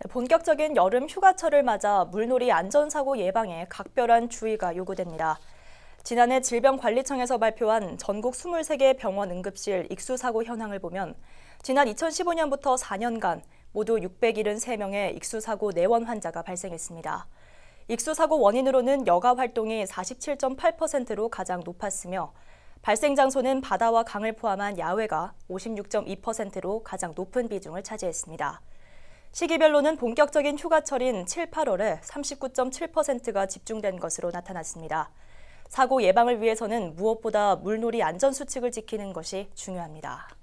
네, 본격적인 여름 휴가철을 맞아 물놀이 안전사고 예방에 각별한 주의가 요구됩니다. 지난해 질병관리청에서 발표한 전국 23개 병원 응급실 익수사고 현황을 보면 지난 2015년부터 4년간 모두 673명의 익수사고 내원 환자가 발생했습니다. 익수사고 원인으로는 여가 활동이 47.8%로 가장 높았으며 발생 장소는 바다와 강을 포함한 야외가 56.2%로 가장 높은 비중을 차지했습니다. 시기별로는 본격적인 휴가철인 7, 8월에 39.7%가 집중된 것으로 나타났습니다. 사고 예방을 위해서는 무엇보다 물놀이 안전 수칙을 지키는 것이 중요합니다.